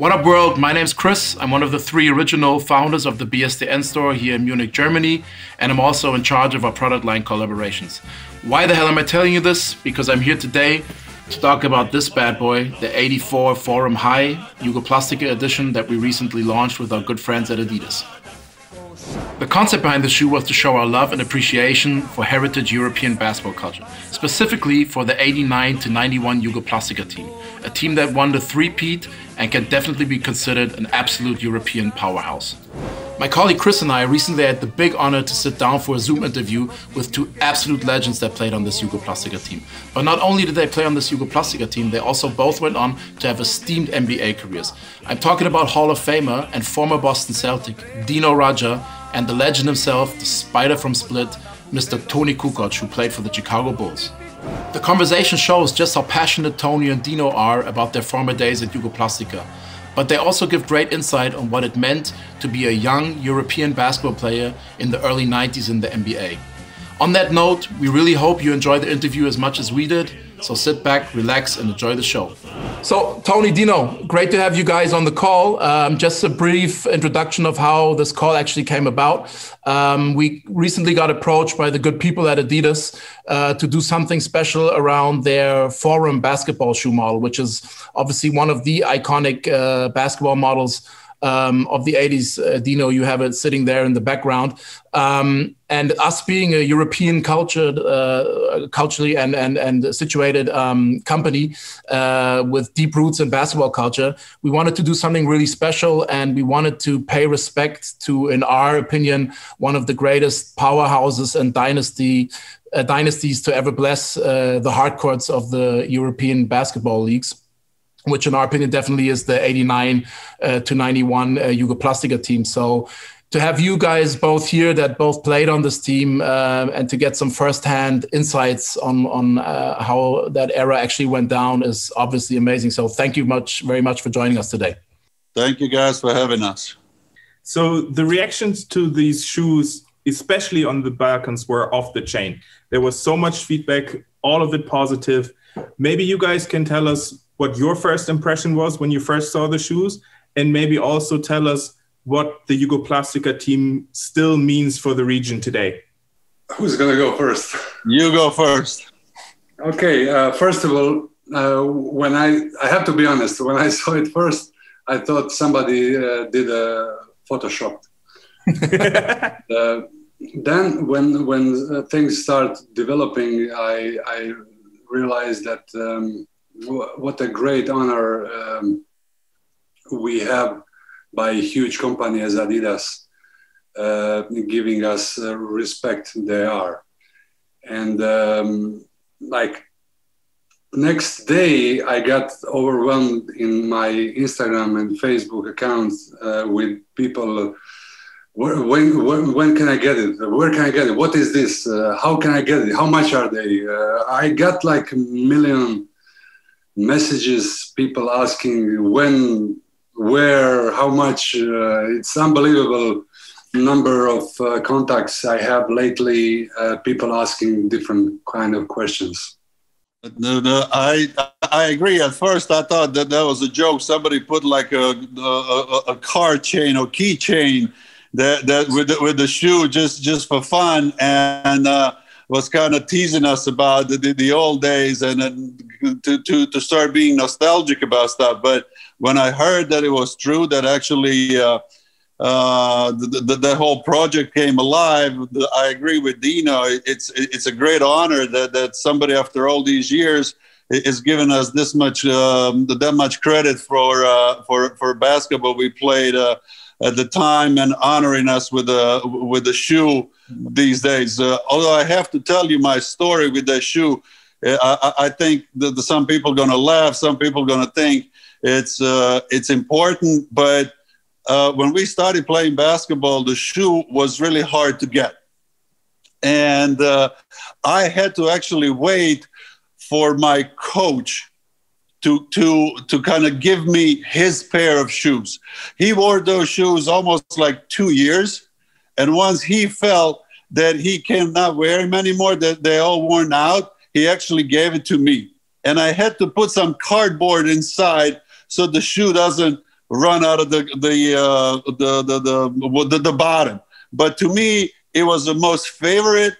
What up, world? My name's Chris. I'm one of the three original founders of the BSTN store here in Munich, Germany, and I'm also in charge of our product line collaborations. Why the hell am I telling you this? Because I'm here today to talk about this bad boy, the 84 Forum High Jugoplastika edition that we recently launched with our good friends at Adidas. The concept behind the shoe was to show our love and appreciation for heritage European basketball culture, specifically for the 89 to 91 Jugoplastika team, a team that won the three-peat and can definitely be considered an absolute European powerhouse. My colleague Chris and I recently had the big honor to sit down for a Zoom interview with two absolute legends that played on this Jugoplastika team. But not only did they play on this Jugoplastika team, they also both went on to have esteemed NBA careers. I'm talking about Hall of Famer and former Boston Celtic, Dino Radja, and the legend himself, the spider from Split, Mr. Toni Kukoc, who played for the Chicago Bulls. The conversation shows just how passionate Toni and Dino are about their former days at Jugoplastika, but they also give great insight on what it meant to be a young European basketball player in the early 90s in the NBA. On that note, we really hope you enjoyed the interview as much as we did. So sit back, relax, and enjoy the show. So, Toni, Dino, great to have you guys on the call. Um, just a brief introduction of how this call actually came about. Um, we recently got approached by the good people at Adidas uh, to do something special around their Forum basketball shoe model, which is obviously one of the iconic uh, basketball models um, of the 80s. Uh, Dino, you have it sitting there in the background. Um, and us being a European cultured, uh, culturally and, and, and situated um, company uh, with deep roots in basketball culture, we wanted to do something really special and we wanted to pay respect to, in our opinion, one of the greatest powerhouses and dynasty uh, dynasties to ever bless uh, the hardcourts of the European basketball leagues which in our opinion definitely is the 89 uh, to 91 uh, Jugoplastika team. So to have you guys both here that both played on this team uh, and to get some firsthand insights on on uh, how that era actually went down is obviously amazing. So thank you much very much for joining us today. Thank you guys for having us. So the reactions to these shoes, especially on the Balkans, were off the chain. There was so much feedback, all of it positive. Maybe you guys can tell us what your first impression was when you first saw the shoes, and maybe also tell us what the Jugoplastika team still means for the region today. Who's going to go first? You go first. Okay. Uh, first of all, uh, when I I have to be honest, when I saw it first, I thought somebody uh, did a Photoshop. Uh, then, when when uh, things start developing, I I realized that um, what a great honor um, we have by a huge company as Adidas uh, giving us uh, respect they are. And um, like next day, I got overwhelmed in my Instagram and Facebook accounts uh, with people. When, when, when can I get it? Where can I get it? What is this? Uh, how can I get it? How much are they? Uh, I got like a million messages, people asking when, where, how much. Uh, it's unbelievable number of uh, contacts I have lately. Uh, people asking different kind of questions. No, no, I I agree. At first, I thought that that was a joke. Somebody put like a a, a car chain or keychain that that with the, with the shoe just just for fun and. Uh, was kind of teasing us about the, the, the old days and, and to, to, to start being nostalgic about stuff. But when I heard that it was true, that actually uh, uh, the, the, the, whole project came alive, I agree with Dino. It's, it's a great honor that, that somebody after all these years is giving us this much um, that much credit for uh, for for basketball we played uh, at the time and honoring us with a with a shoe these days. Uh, although I have to tell you my story with that shoe, I, I think that the, some people are going to laugh, some people are going to think it's uh, it's important. But uh, when we started playing basketball, the shoe was really hard to get, and uh, I had to actually wait for my coach to to to kind of give me his pair of shoes. He wore those shoes almost like two years, and once he felt that he cannot wear them anymore, that they all worn out, he actually gave it to me, and I had to put some cardboard inside so the shoe doesn't run out of the the uh, the, the, the the the bottom. But to me, it was the most favorite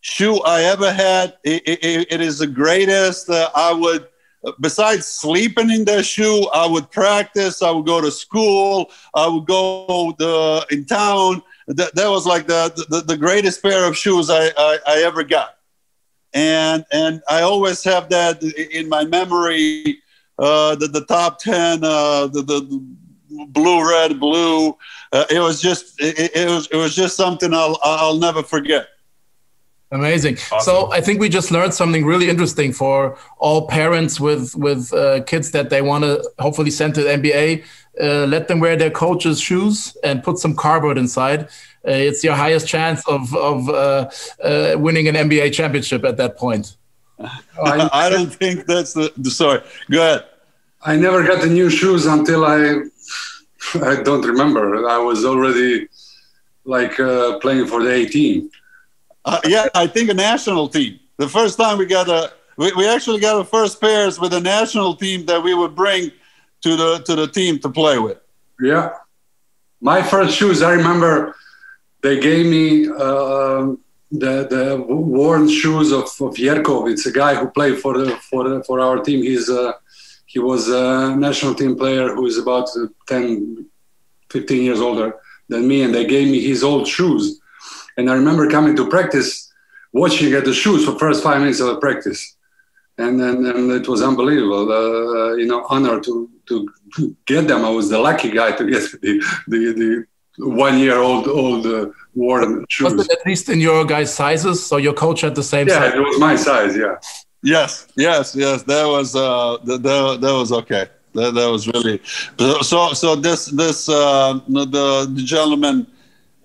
shoe I ever had. it, it, it is the greatest. Uh, I would besides sleeping in that shoe, I would practice. I would go to school. I would go the, in town. That, that was like the, the, the greatest pair of shoes I, I, I, ever got. And, and I always have that in my memory, uh, the, the top 10, uh, the, the blue, red, blue. Uh, it was just, it, it, was, it was just something I'll, I'll never forget. Amazing. Awesome. So I think we just learned something really interesting for all parents with with uh, kids that they want to hopefully send to the NBA. Uh, let them wear their coach's shoes and put some cardboard inside. Uh, it's your highest chance of of uh, uh, winning an NBA championship at that point. I, I don't think that's the, the sorry. Go ahead. I never got the new shoes until I I don't remember. I was already like uh, playing for the 18. Uh, yeah, I think a national team. The first time we got a, we, we actually got a first pairs with a national team that we would bring to the to the team to play with. Yeah, my first shoes. I remember they gave me uh, the the worn shoes of, of Jerkov. It's a guy who played for the for the, for our team. He's uh, he was a national team player who is about 10, 15 years older than me, and they gave me his old shoes and I remember coming to practice, watching at the shoes for first five minutes of the practice. And, and, and it was unbelievable, uh, you know, honor to, to get them. I was the lucky guy to get the, the, the one year old old uh, worn shoes. Was it at least in your guys' sizes? So your coach had the same size. yeah, size? it was my size, yeah. Yes, yes, yes. That was uh, that, that, that was okay. That, that was really so. So this this uh, the, the gentleman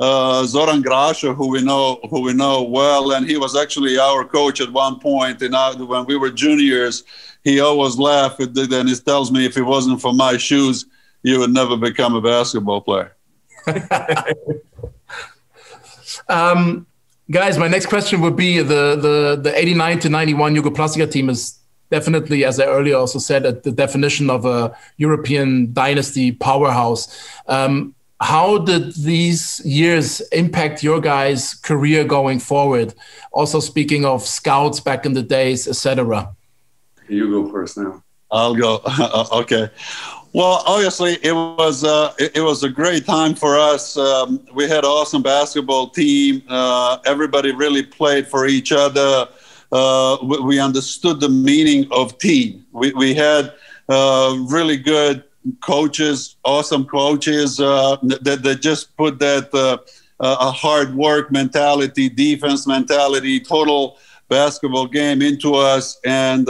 uh, Zoran Grasha, who we know who we know well, and he was actually our coach at one point. And when we were juniors, he always laughed and he tells me if it wasn't for my shoes, you would never become a basketball player. um, guys, my next question would be the the the 89 to 91 Yugoslavia team is definitely, as I earlier also said, at the definition of a European dynasty powerhouse. Um, how did these years impact your guys' career going forward? Also, speaking of scouts back in the days, etc. You go first now. I'll go. okay. Well, obviously, it was uh, it, it, was a great time for us. Um, we had an awesome basketball team. Uh, everybody really played for each other. Uh, we, we, understood the meaning of team. We, we had uh, really good coaches, awesome coaches uh, that, that just put that uh, a hard work mentality, defense mentality, total basketball game into us, and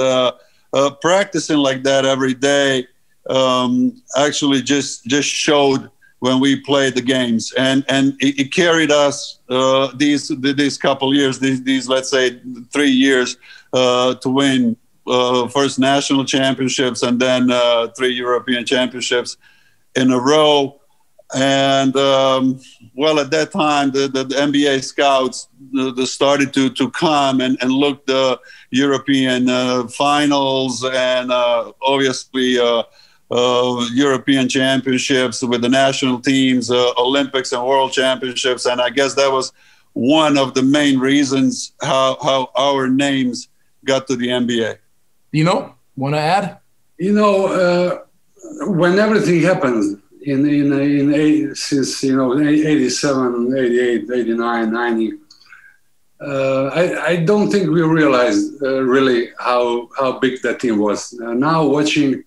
uh, uh practicing like that every day um, actually just just showed when we played the games, and and it, it carried us uh, these these couple years, these, these let's say three years uh, to win uh, first national championships and then uh, three European championships in a row. And um, well, at that time, the, the, the NBA scouts the, the started to, to come and, and look the European uh, finals and uh, obviously uh, uh, European championships with the national teams, Olympics and World Championships. And I guess that was one of the main reasons how, how our names got to the NBA. You know, want to add? You know, uh, when everything happened, in in in eight, since you know 87, 88, 89, 90. Uh, I, I don't think we realized uh, really how how big that team was. Uh, now watching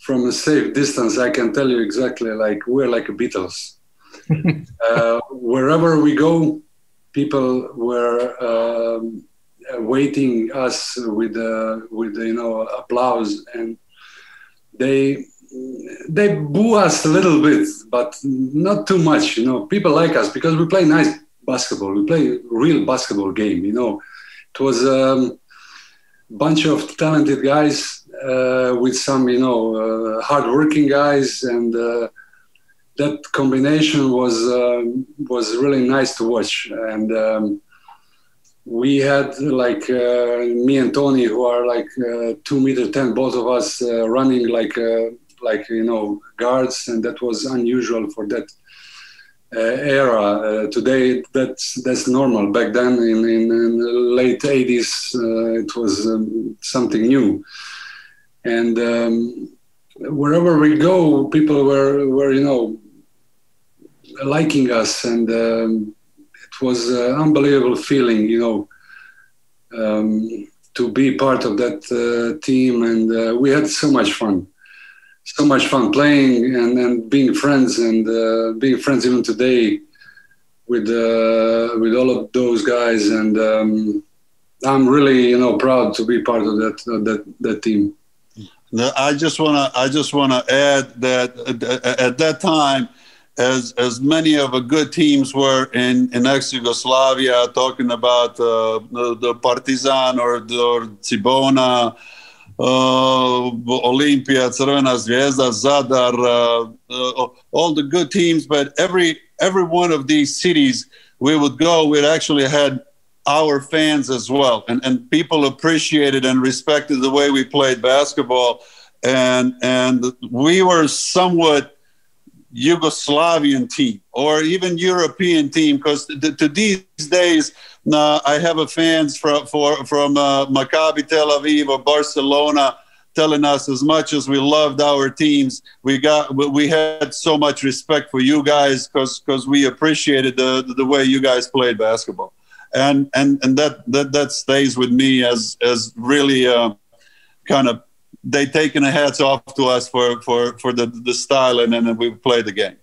from a safe distance, I can tell you exactly like we're like Beatles. Uh, wherever we go, people were um, waiting us with uh, with you know applause and they they boo us a little bit but not too much you know people like us because we play nice basketball. We play real basketball game you know. It was a um, bunch of talented guys uh, with some you know uh, hardworking guys and uh, that combination was um, was really nice to watch. And um, we had like uh, me and Toni, who are like uh, two meter ten, both of us uh, running like like you know guards, and that was unusual for that era. Uh, today, that's that's normal. Back then, in in, in late '80s, uh, it was um, something new, and um, wherever we go, people were were you know liking us, and um, it was an unbelievable feeling, you know. Um, to be part of that uh, team, and uh, we had so much fun so much fun playing and, and being friends and uh, being friends even today with uh, with all of those guys and um, I'm really you know proud to be part of that of that that team. I just want to I just want to add that at that time as as many of the good teams were in in ex Yugoslavia talking about uh, the, the Partizan or, or Cibona uh, Olimpija, Crvena Zvezda, Zadar, uh, uh, all the good teams. But every every one of these cities we would go, we actually had our fans as well, and and people appreciated and respected the way we played basketball, and and we were somewhat Yugoslavian team or even European team because to, to these days uh, I have a fans from for, from uh, Maccabi Tel Aviv or Barcelona telling us as much as we loved our teams, we got we had so much respect for you guys because because we appreciated the the way you guys played basketball, and and and that that that stays with me as as really uh, kind of they taking a hats off to us for for for the the style and then we play the game.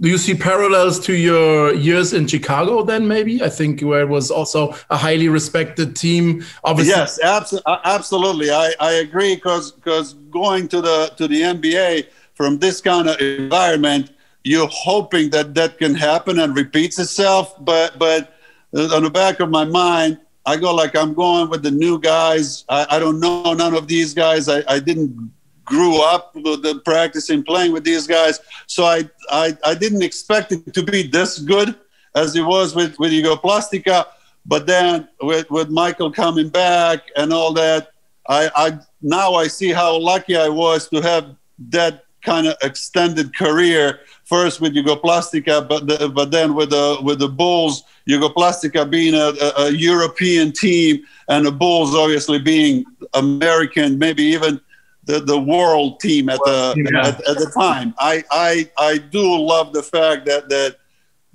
Do you see parallels to your years in Chicago then maybe? I think where it was also a highly respected team. Obviously. Yes, uh, absolutely. I, I agree because because going to the to the NBA from this kind of environment, you're hoping that that can happen and repeats itself. But but uh, on the back of my mind, I go like I'm going with the new guys. I, I don't know none of these guys. I, I didn't grew up with the practicing playing with these guys. So I, I, I didn't expect it to be this good as it was with, with Plastika. But then with, with Michael coming back and all that, I, I now I see how lucky I was to have that kind of extended career. First with Plastika, but the, but then with the with the Bulls, Plastika being a, a, a European team, and the Bulls obviously being American, maybe even the, the world team at the yeah. at, at, the time. I, I I do love the fact that that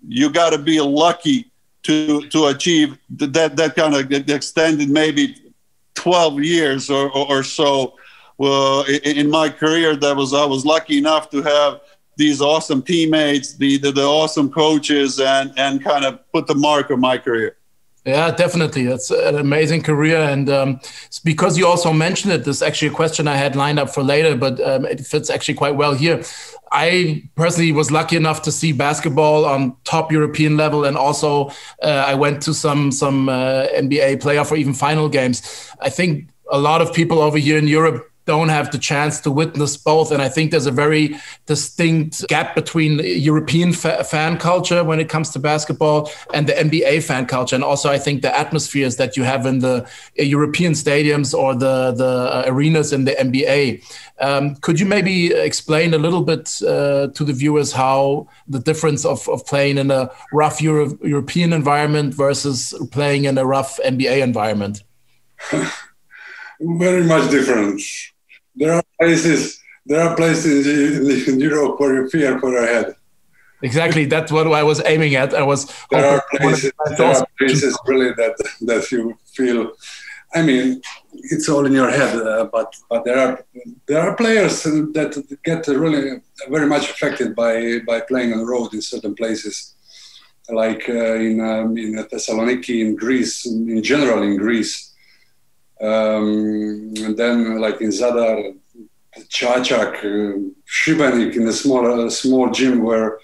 you got to be lucky to to achieve that that kind of extended maybe 12 years or, or, or so. Well, in, my career, that was I was lucky enough to have these awesome teammates, the, the, the awesome coaches, and and kind of put the mark on my career. Yeah, definitely. That's an amazing career. And um, because you also mentioned it, this is actually a question I had lined up for later, but um, it fits actually quite well here. I personally was lucky enough to see basketball on top European level, and also uh, I went to some some uh, NBA playoff or even final games. I think a lot of people over here in Europe don't have the chance to witness both. And I think there's a very distinct gap between European fa- fan culture when it comes to basketball and the NBA fan culture. And also, I think the atmospheres that you have in the uh, European stadiums or the, the uh, arenas in the NBA. Um, could you maybe explain a little bit uh, to the viewers how the difference of, of playing in a rough Euro- European environment versus playing in a rough NBA environment? Very much different there are places there are places in Europe where you fear for your head. Exactly, that's what I was aiming at. I was. There are places, there are places really that that you feel. I mean, it's all in your head, uh, but but there are there are players that get really very much affected by by playing on the road in certain places, like uh, in um, in Thessaloniki, in Greece, in, in general in Greece um, and then like in Zadar, Čačak, uh, Šibenik in a small, small gym where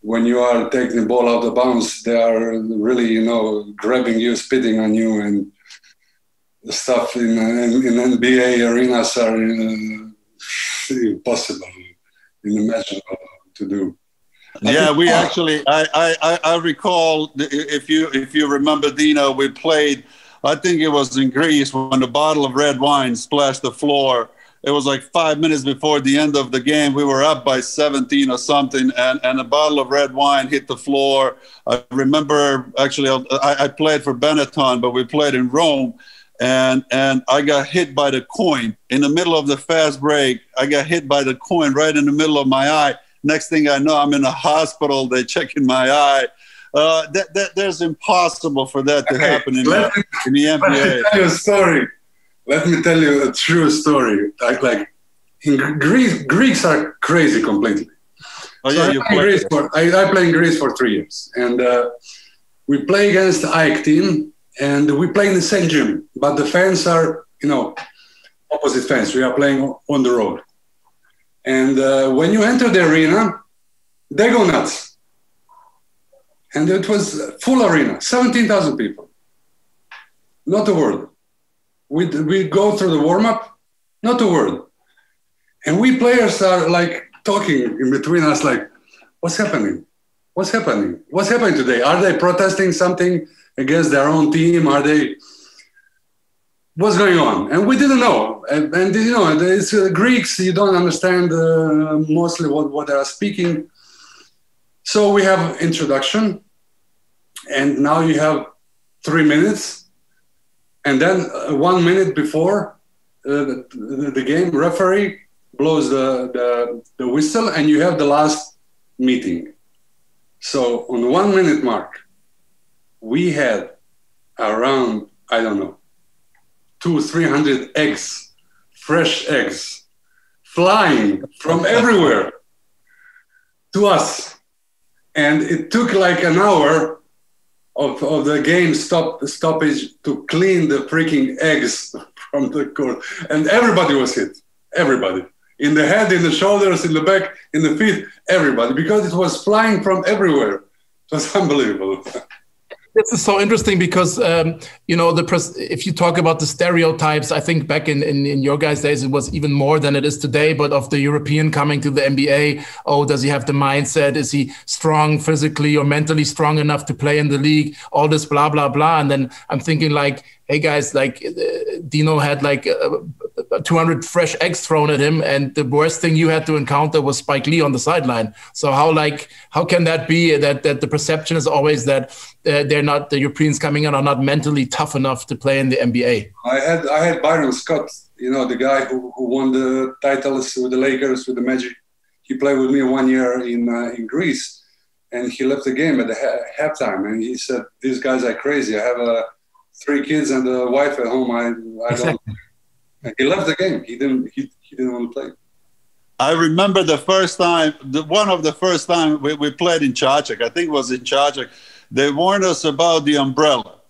when you are taking the ball out of bounds, they are really, you know, grabbing you, spitting on you, and stuff in, in, in NBA arenas are uh, impossible, unimaginable to do. Yeah, we actually, I, I, I recall if you if you remember, Dino, we played I think it was in Greece when a bottle of red wine splashed the floor it was like five minutes before the end of the game. We were up by 17 or something, and, and a bottle of red wine hit the floor. I remember actually, I, I played for Benetton, but we played in Rome. And, and I got hit by the coin in the middle of the fast break. I got hit by the coin right in the middle of my eye. Next thing I know, I'm in a hospital. They're checking my eye. Uh, that, that, there's impossible for that to okay. happen in, the, in the NBA. Let me tell you a story let me tell you a true story. Like, like in Greece, Greeks are crazy completely. Oh, yeah, so you play Greece for, I, I play in Greece for three years, and uh, we play against the AEK team, and we play in the same gym, but the fans are, you know, opposite fans. We are playing on the road, and uh, when you enter the arena, they go nuts, and it was full arena, seventeen thousand people, not a word we, we go through the warm up, not a word. And we players are like talking in between us, like, what's happening? What's happening? What's happening today? Are they protesting something against their own team? Are they? What's going on? And we didn't know. And, and you know, it's uh, Greeks. You don't understand uh, mostly what, what they are speaking. So we have introduction, and now you have three minutes and then uh, one minute before uh, the, the, game, referee blows the, the, the whistle, and you have the last meeting. So on the one minute mark, we had around I don't know two three hundred eggs, fresh eggs, flying from everywhere to us, and it took like an hour of, of the game stop stoppage to clean the freaking eggs from the court, and everybody was hit. Everybody in the head, in the shoulders, in the back, in the feet, everybody because it was flying from everywhere. It was unbelievable. this is so interesting because um, you know the pres- if you talk about the stereotypes i think back in, in, in your guys days it was even more than it is today but of the european coming to the nba oh does he have the mindset? Is he strong physically or mentally strong enough to play in the league? All this blah blah blah. And then i'm thinking like hey guys like uh, dino had like uh, 200 fresh eggs thrown at him and the worst thing you had to encounter was spike lee on the sideline. So how like how can that be that that the perception is always that uh, they're not the europeans coming in are not mentally tough enough to play in the nba i had i had byron scott you know the guy who, who won the titles with the lakers with the magic. He played with me one year in uh, in greece and he left the game at the ha- halftime and he said these guys are crazy. I have a uh, three kids and a wife at home i, I don't he left the game. He didn't. He, he didn't want to play. I remember the first time, the, one of the first time we, we played in Čačak. I think it was in Čačak. They warned us about the umbrella,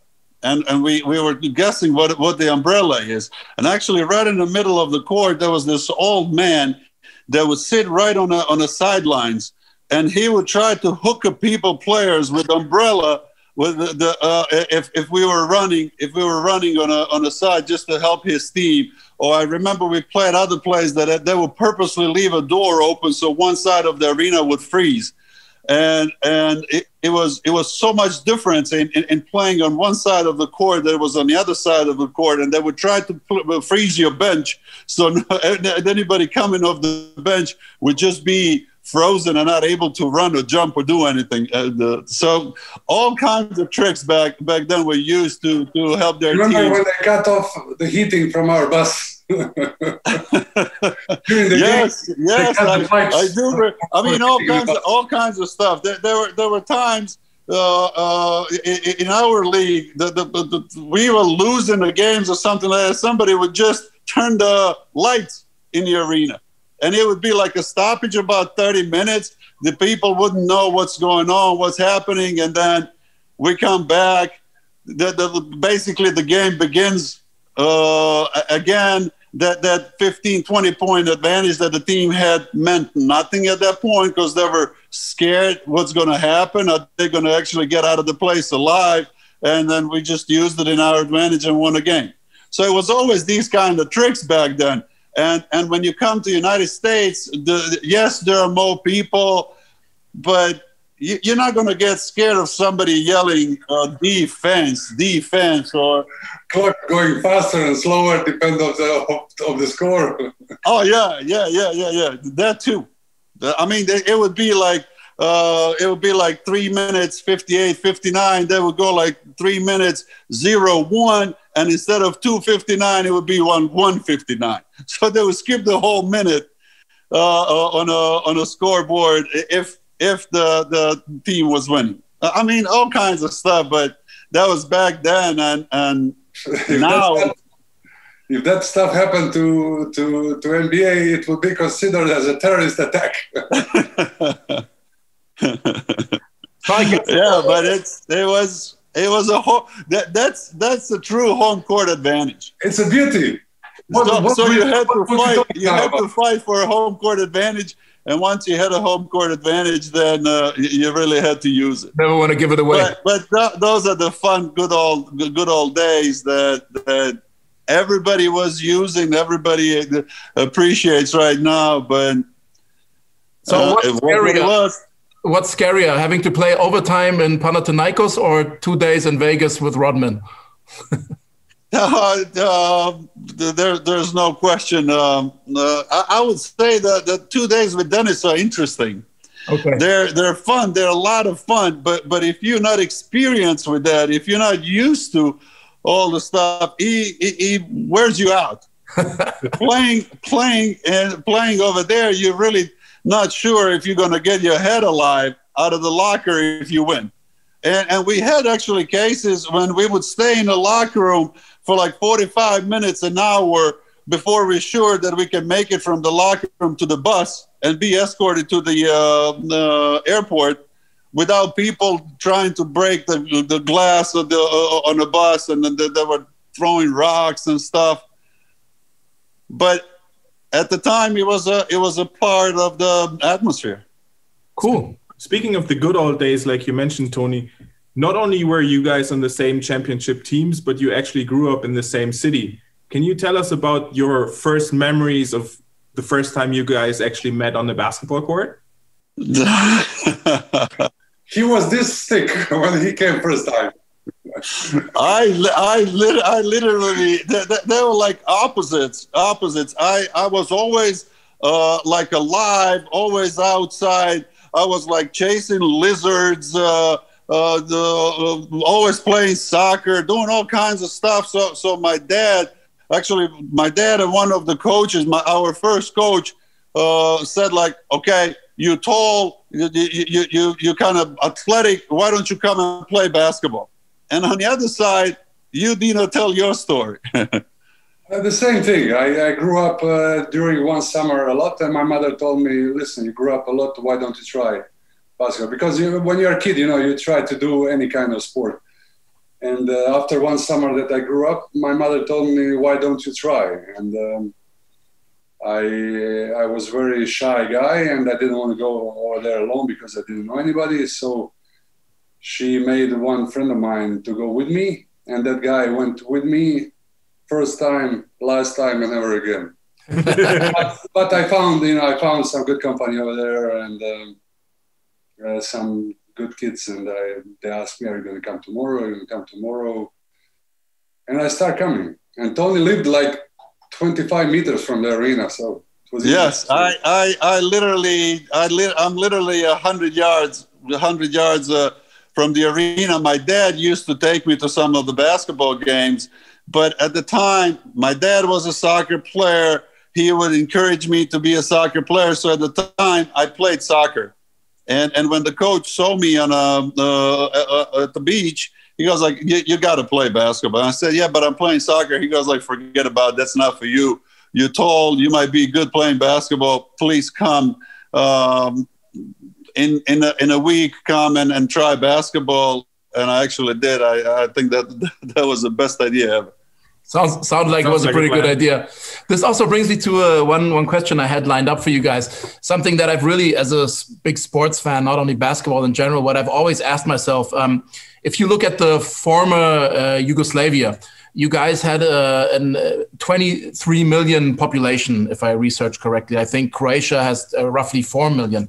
and and we, we were guessing what what the umbrella is. And actually, right in the middle of the court, there was this old man that would sit right on a, on the sidelines, and he would try to hook up people players with umbrella the, the uh, if if we were running if we were running on a on a side just to help his team or I remember we played other plays that they would purposely leave a door open so one side of the arena would freeze. And and it, it was it was so much difference in, in, in, playing on one side of the court that was on the other side of the court, and they would try to put, freeze your bench so anybody coming off the bench would just be frozen and not able to run or jump or do anything. Uh, the, so all kinds of tricks back back then were used to to help their Remember teams. when they cut off the heating from our bus? yes, game, yes, I, I, do. I mean, all kinds of all kinds of stuff. There, there were there were times. Uh, uh, in, in, our league, the, the, the, we were losing the games or something like that. Somebody would just turn the lights in the arena and it would be like a stoppage about 30 minutes. The people wouldn't know what's going on, what's happening, and then we come back. The, the, basically, the game begins uh, again. That that 15, 20 point advantage that the team had meant nothing at that point because they were scared what's going to happen. Are they going to actually get out of the place alive? And then we just used it in our advantage and won a game. So it was always these kind of tricks back then. And and when you come to the United States, the, yes, there are more people, but you, you're not going to get scared of somebody yelling uh, defense, defense, or clock going faster and slower depends of the of, of the score. oh yeah, yeah, yeah, yeah, yeah. That too. I mean, it would be like uh, it would be like three minutes 58 59 they would go like three minutes zero one and instead of 259 it would be one 159 so they would skip the whole minute uh, uh, on a on a scoreboard if if the the team was winning i mean all kinds of stuff but that was back then and and now if that stuff happened to to to NBA, it would be considered as a terrorist attack. yeah, but it's it was it was a home that that's that's the true home court advantage. It's a beauty. What, so, what so you had to fight. You had to fight for a home court advantage, and once you had a home court advantage, then uh, you really had to use it. Never want to give it away. But, but th- those are the fun, good old, good old days that that everybody was using. Everybody appreciates right now, but so uh, what's scarier? Was, what's scarier, having to play overtime in Panathinaikos or two days in Vegas with Rodman? Uh, uh, there, there's no question. Um, uh, I, I, would say that the two days with Dennis are interesting. Okay. They're they're fun. They're a lot of fun. But but if you're not experienced with that, if you're not used to all the stuff, he he, he wears you out. playing playing and playing over there, you really not sure if you're going to get your head alive out of the locker if you win. And, and we had actually cases when we would stay in the locker room for like 45 minutes, an hour before we're sure that we can make it from the locker room to the bus and be escorted to the, uh, airport without people trying to break the, the glass the, uh, on the bus and then they were throwing rocks and stuff. But at the time it was a it was a part of the atmosphere. Cool. Speaking of the good old days like you mentioned toni not only were you guys on the same championship teams but you actually grew up in the same city. Can you tell us about your first memories of the first time you guys actually met on the basketball court? He was this thick when he came first time I, I, lit, I literally, they, they, were like opposites, opposites. I, I was always uh, like alive, always outside. I was like chasing lizards, uh, uh, the, uh, always playing soccer, doing all kinds of stuff. So, so my dad, actually, my dad and one of the coaches, my our first coach, uh, said like, okay, you're tall, you, you, you, you kind of athletic. Why don't you come and play basketball? And on the other side, you, Dino, tell your story. uh, the same thing. I, I grew up uh, during one summer a lot, and my mother told me, "Listen, you grew up a lot. Why don't you try basketball? Because you, when you're a kid, you know, you try to do any kind of sport." And uh, after one summer that I grew up, my mother told me, "Why don't you try?" And um, I I was very shy guy, and I didn't want to go over there alone because I didn't know anybody. So she made one friend of mine to go with me, and that guy went with me first time, last time, and never again. but, but, I found, you know, I found some good company over there and um, uh, some good kids, and I, they asked me, "Are you going to come tomorrow? Are you going to come tomorrow?" And I start coming. And Toni lived like 25 meters from the arena, so yes, I, I, I literally, I li- I'm literally a hundred yards, hundred yards. Uh, from the arena. My dad used to take me to some of the basketball games, but at the time, my dad was a soccer player. He would encourage me to be a soccer player. So at the time, I played soccer. And, and when the coach saw me on a, uh, uh, at the beach, he goes like, you, you got to play basketball. And I said, yeah, but I'm playing soccer. He goes like, forget about it. That's not for you. You're tall. You might be good playing basketball. Please come. Um, in in a, in a week come and, and try basketball and I actually did. I, I think that that was the best idea ever. Sounds sounds like sounds it was like a pretty a good idea. This also brings me to uh, one one question I had lined up for you guys. Something that I've really, as a big sports fan, not only basketball in general, what I've always asked myself: um, if you look at the former uh, Yugoslavia, you guys had a, a 23 million population, if I research correctly. I think Croatia has uh, roughly 4 million.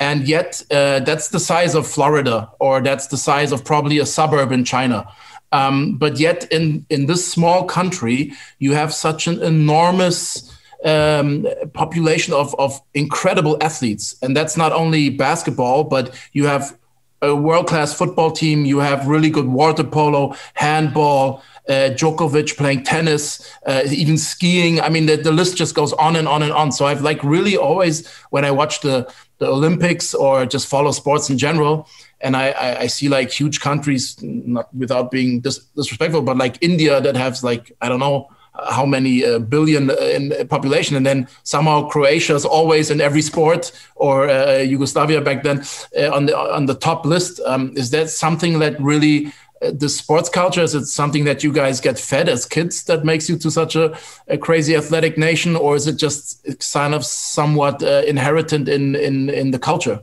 And yet, uh, that's the size of Florida, or that's the size of probably a suburb in China. Um, but yet, in, in this small country, you have such an enormous um, population of, of incredible athletes. And that's not only basketball, but you have a world class football team, you have really good water polo, handball Djokovic playing tennis, uh, even skiing. I mean, the, the list just goes on and on and on. So I've like really always, when I watch the, the Olympics or just follow sports in general, and I, I, I see like huge countries, not without being dis- disrespectful, but like India that has like, I don't know, how many uh, billion uh, in population, and then somehow Croatia is always in every sport, or uh, Yugoslavia back then uh, on the on the top list. Um, is that something that really the sports culture? Is it something that you guys get fed as kids that makes you to such a, a crazy athletic nation, or is it just kind of somewhat uh, inherent in, in in the culture?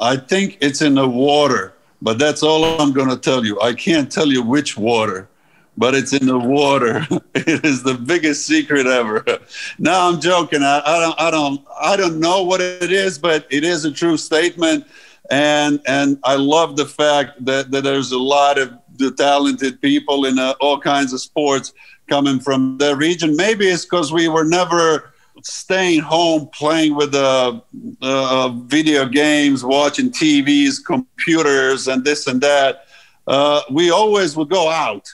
I think it's in the water, but that's all I'm going to tell you. I can't tell you which water, but it's in the water. it is the biggest secret ever. no, I'm joking. I, I don't. I don't. I don't know what it is, but it is a true statement and and I love the fact that, that there's a lot of the talented people in uh, all kinds of sports coming from the region. Maybe it's because we were never staying home playing with the uh, uh, video games, watching TVs, computers, and this and that. Uh, we always would go out.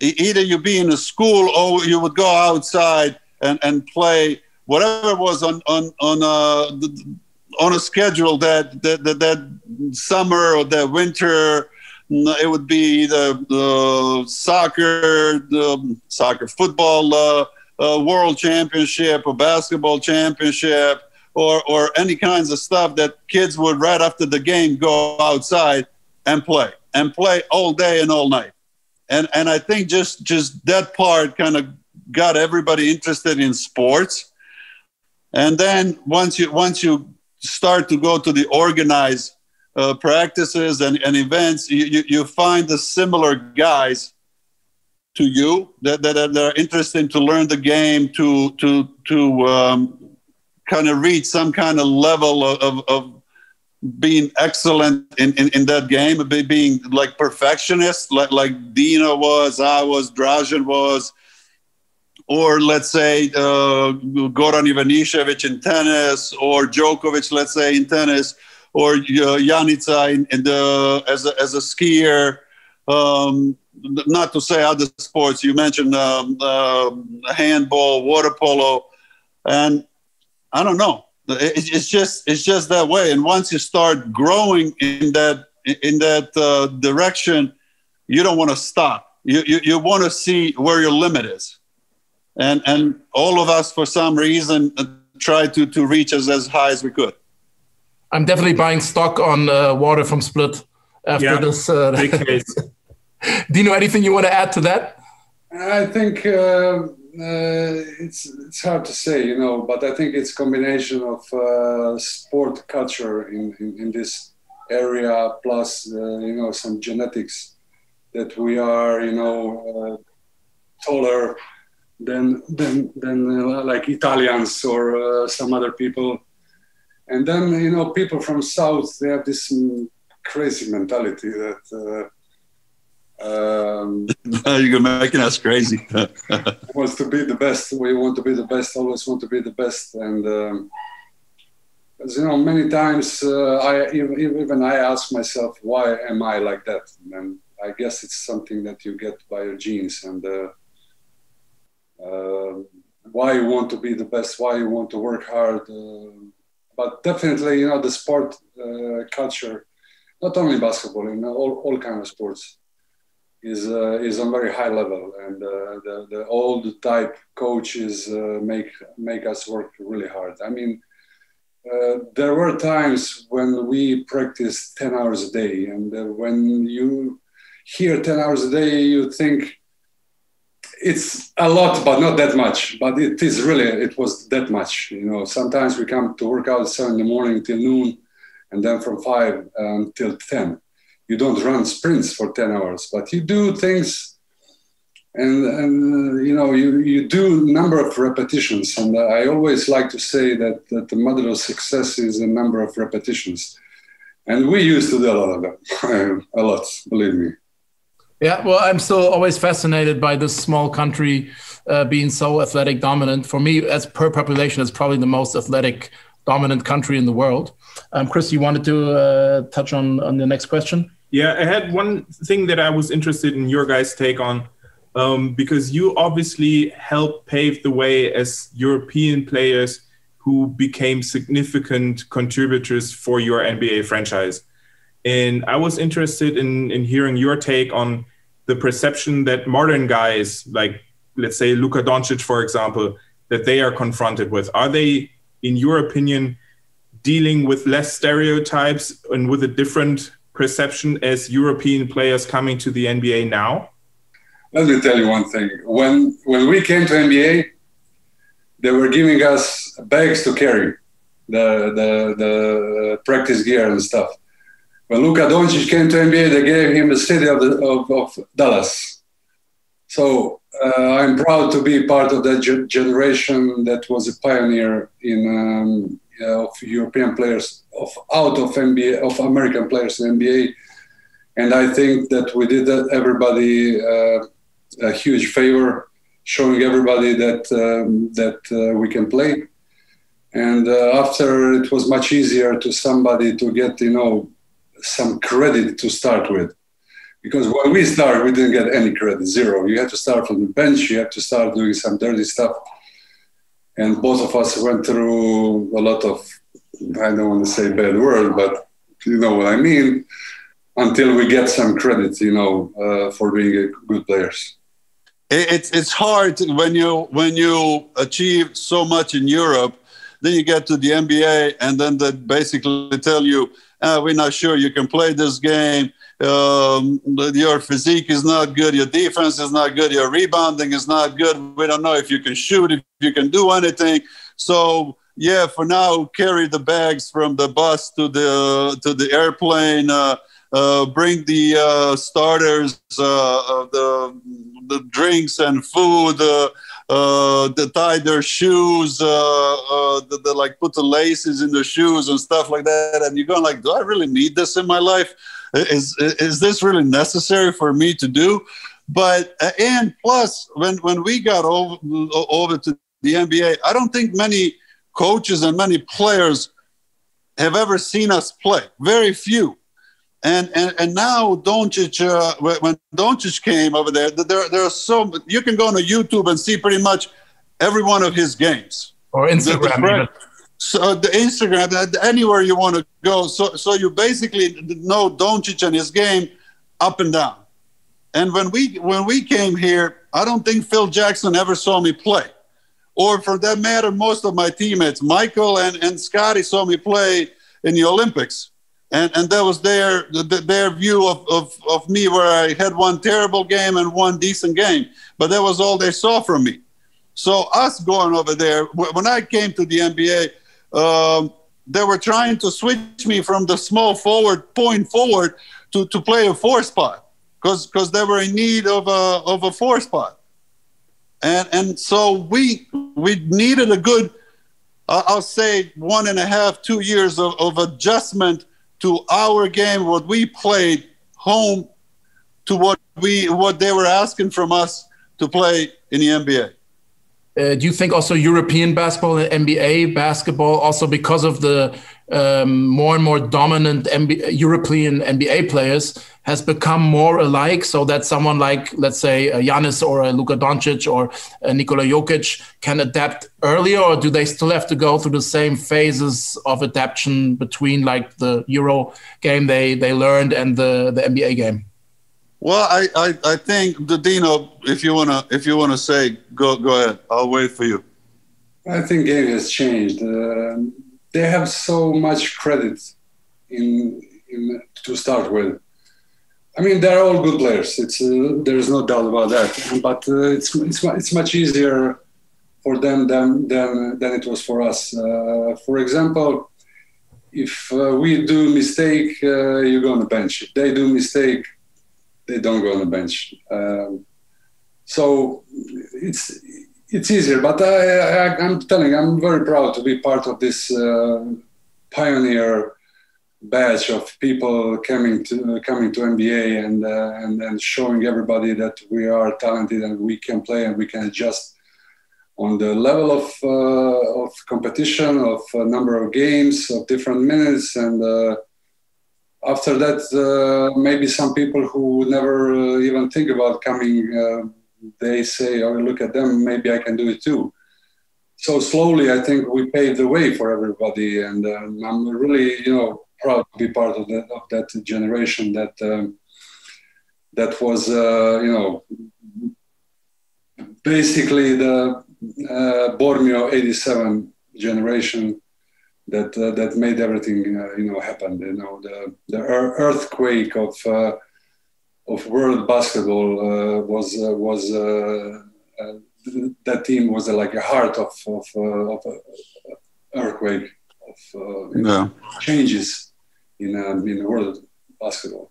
Either you be in a school or you would go outside and, and play whatever was on on on uh, the, on a schedule that that, that, that summer or that winter it would be the, the soccer the soccer football uh, uh, world championship or basketball championship or or any kinds of stuff that kids would right after the game go outside and play and play all day and all night. And and i think just just that part kind of got everybody interested in sports. And then once you once you start to go to the organized uh, practices and, and events, you, you, find the similar guys to you that, that, that are interested to learn the game, to, to, to um, kind of reach some kind of level of, of, of being excellent in, in, in, that game, being like perfectionist, like, like Dino was, I was, Dražen was, or let's say uh, Goran Ivanišević in tennis, or Djokovic, let's say in tennis, or uh, Janica in, in the, as, a, as a skier. Um, not to say other sports, you mentioned um, uh, handball, water polo, and I don't know. It, it's just it's just that way. And once you start growing in that in that uh, direction, you don't want to stop. You, you, you want to see where your limit is and and all of us for some reason uh, tried to to reach us as high as we could. I'm definitely buying stock on uh, water from split after yeah, this uh, big case. Dino anything you want to add to that? I think uh, uh, it's it's hard to say you know but i think it's combination of uh, sport culture in, in, in this area plus you know some genetics that we are you know taller than than than uh, like Italians or uh, some other people. And then you know people from South they have this crazy mentality that. Uh, um, You're making us crazy. wants to be the best. We want to be the best. Always want to be the best. And um, as you know, many times uh, I even, even I ask myself, why am I like that? And I guess it's something that you get by your genes. And uh, why you want to be the best, why you want to work hard. Uh, but definitely, you know, the sport uh, culture, not only basketball, in all, all kind of sports, is uh, is on very high level, and uh, the the old type coaches uh, make make us work really hard. I mean, there were times when we practiced ten hours a day, and when you hear ten hours a day, you think it's a lot, but not that much. But it is really, it was that much. You know, sometimes we come to work out at seven in the morning till noon, and then from five um, until ten. You don't run sprints for ten hours, but you do things and, and you know you, you do a number of repetitions and i always like to say that, that the mother of success is a number of repetitions and we used to do a lot of them a lot believe me yeah well i'm still always fascinated by this small country uh, being so athletic dominant. For me as per population it's probably the most athletic dominant country in the world. Um, chris you wanted to uh, touch on on the next question? Yeah i had one thing that i was interested in your guys take on um, because you obviously helped pave the way as European players who became significant contributors for your NBA franchise. And I was interested in, in hearing your take on the perception that modern guys, like let's say Luka Doncic, for example, that they are confronted with. Are they, in your opinion, dealing with less stereotypes and with a different perception as European players coming to the NBA now? let me tell you one thing. When when we came to NBA, they were giving us bags to carry, the the, the practice gear and stuff. When Luka Doncic came to NBA, they gave him the city of, the, of, of Dallas. So uh, I'm proud to be part of that ge- generation that was a pioneer in um, of European players of out of NBA of American players in NBA, and I think that we did that everybody. Uh, a huge favor, showing everybody that um, that uh, we can play. And uh, after it was much easier to somebody to get you know some credit to start with, because when we started, we didn't get any credit, zero. You had to start from the bench. You had to start doing some dirty stuff. And both of us went through a lot of, I don't want to say bad word, but you know what I mean until we get some credit, you know, uh, for being good players it's it's hard when you when you achieve so much in Europe, then you get to the NBA and then they basically tell you, ah, "We're not sure you can play this game. Um, your physique is not good. Your defense is not good. Your rebounding is not good. We don't know if you can shoot, if you can do anything." So yeah, for now, carry the bags from the bus to the to the airplane. Uh, uh, bring the uh, starters, uh, the the drinks and food. Uh, uh, the tie their shoes, uh, uh, the, the, like put the laces in the shoes and stuff like that, and you're going like, do I really need this in my life? Is is this really necessary for me to do? But and plus, when when we got over over to the NBA, I don't think many coaches and many players have ever seen us play. Very few. And, and, and now Doncic, uh, when Doncic came over there, there, there are so you can go on YouTube and see pretty much every one of his games or Instagram. So the Instagram, anywhere you want to go. So so you basically know Doncic and his game up and down. And when we when we came here, I don't think Phil Jackson ever saw me play, or for that matter, most of my teammates, Michael and and Scottie, saw me play in the Olympics and and that was their their view of, of, of me where I had one terrible game and one decent game, but that was all they saw from me. So us going over there, when I came to the NBA, um, they were trying to switch me from the small forward, point forward, to, to play a four spot, because because they were in need of a of a four spot, and and so we we needed a good, uh, I'll say one and a half, two years of, of adjustment to our game, what we played home to what we what they were asking from us to play in the NBA. Uh, do you think also European basketball and NBA basketball also because of the um, more and more dominant European NBA players has become more alike so that someone like, let's say, a Giannis or a Luka Doncic or a Nikola Jokic can adapt earlier, or do they still have to go through the same phases of adaptation between like the Euro game they, they learned and the, the NBA game? Well, I, I, I think the Dino, if you wanna if you wanna say, go go ahead. I'll wait for you. I think game has changed. Uh, they have so much credit in, in to start with. I mean, they're all good players. It's uh, there's no doubt about that. But uh, it's, it's it's much easier for them than than than it was for us. Uh, for example, if uh, we do mistake, uh, you go on the bench. If they do mistake, they don't go on the bench. Um, so it's it's easier. But I, I, am telling, I'm very proud to be part of this uh, pioneer batch of people coming to coming to NBA and uh, and and showing everybody that we are talented and we can play and we can adjust on the level of uh, of competition, of number of games, of different minutes, and uh, after that, uh, maybe some people who never uh, even think about coming, they say, "Oh, look at them! Maybe I can do it too." So slowly, I think we paved the way for everybody, and um, I'm really, you know, proud to be part of that of that generation that um, that was, uh, you know, basically the uh, Bormio 87 generation that uh, that made everything uh, you know happen. You know the the earthquake of uh, of world basketball uh, was uh, was that team was like a heart of of, of earthquake of yeah. changes in in the world basketball.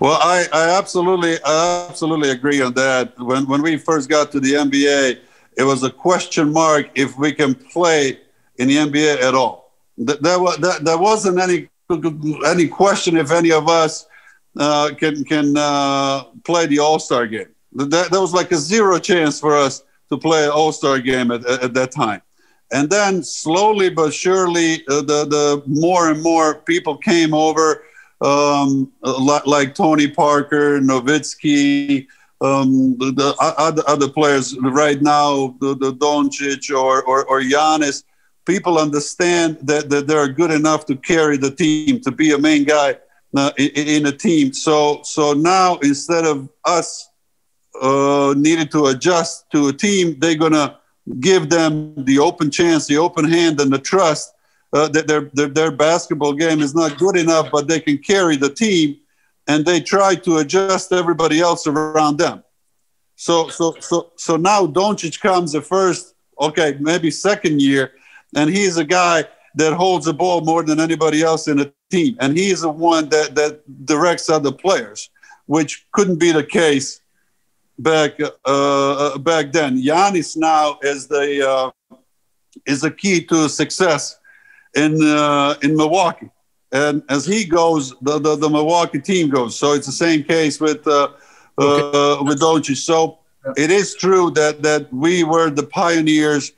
Well, I, I absolutely, I absolutely agree on that. When when we first got to the NBA, it was a question mark if we can play in the NBA at all. There, there, there wasn't any any question if any of us uh, can can uh, play the All Star game. That was like a zero chance for us to play an All Star game at, at, that time. And then slowly but surely, uh, the the more and more people came over um, like Tony Parker, Nowitzki, um, the, the, other, other players right now, the, the Doncic or, or, or Giannis, people understand that, that they're good enough to carry the team, to be a main guy uh, in, in, a team. So, so now instead of us uh, needing to adjust to a team, they're going to give them the open chance, the open hand, and the trust uh, that their, their, their basketball game is not good enough, but they can carry the team, and they try to adjust everybody else around them. So so so so now Doncic comes the first, okay, maybe second year, and he's a guy that holds the ball more than anybody else in a team, and he's the one that that directs other players, which couldn't be the case back uh, uh back then. Giannis now is the uh, is the key to success in uh, in Milwaukee. And as he goes, the, the, the, Milwaukee team goes. So it's the same case with uh, uh okay. with Doncic. So it is true that that we were the pioneers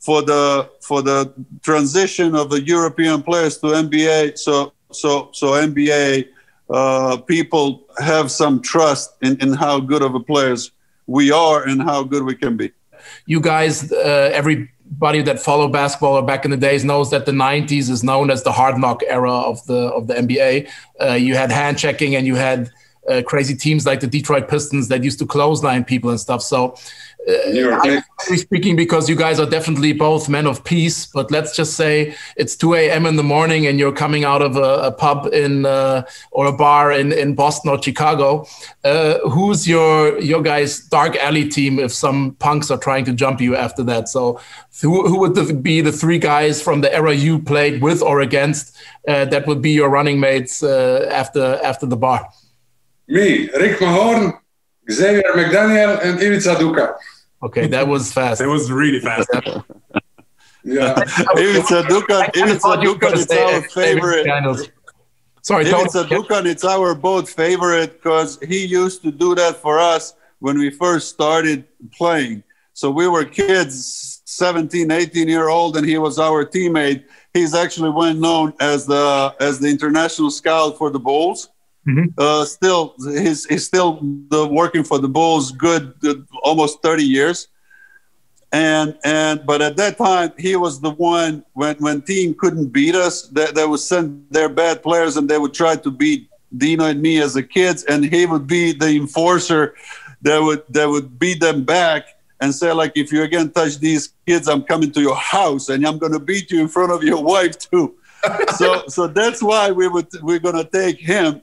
for the for the transition of the European players to NBA. So so so NBA uh, people have some trust in, in how good of a players we are and how good we can be. You guys, uh, every anybody that follow basketball back in the days knows that the 90s is known as the hard knock era of the of the NBA. Uh, you had hand checking and you had uh, crazy teams like the Detroit Pistons that used to close clothesline people and stuff. So uh, speaking, because you guys are definitely both men of peace, but let's just say it's 2 a.m. in the morning and you're coming out of a, a pub in uh, or a bar in, in Boston or Chicago. Uh, who's your your guys' dark alley team if some punks are trying to jump you after that? So who, who would the, be the three guys from the era you played with or against uh, that would be your running mates uh, after after the bar? Me, Rick Mahorn, Xavier McDaniel, and Ivica Duka. Okay, that was fast. It was really fast. yeah. Ivica Dukan, Ivica Dukan, it's our favorite. Sorry, Ivica Dukan, it's our both favorite because he used to do that for us when we first started playing. So we were kids, 17, 18 year old, and he was our teammate. He's actually well known as the as the international scout for the Bulls. Mm-hmm. Uh, still, he's, he's still the, working for the Bulls, good, good, almost 30 years. And and but at that time, he was the one when when team couldn't beat us, that they would send their bad players and they would try to beat Dino and me as a kids, and he would be the enforcer that would that would beat them back and say like, if you again touch these kids, I'm coming to your house and I'm gonna beat you in front of your wife too. so so that's why we would we're gonna take him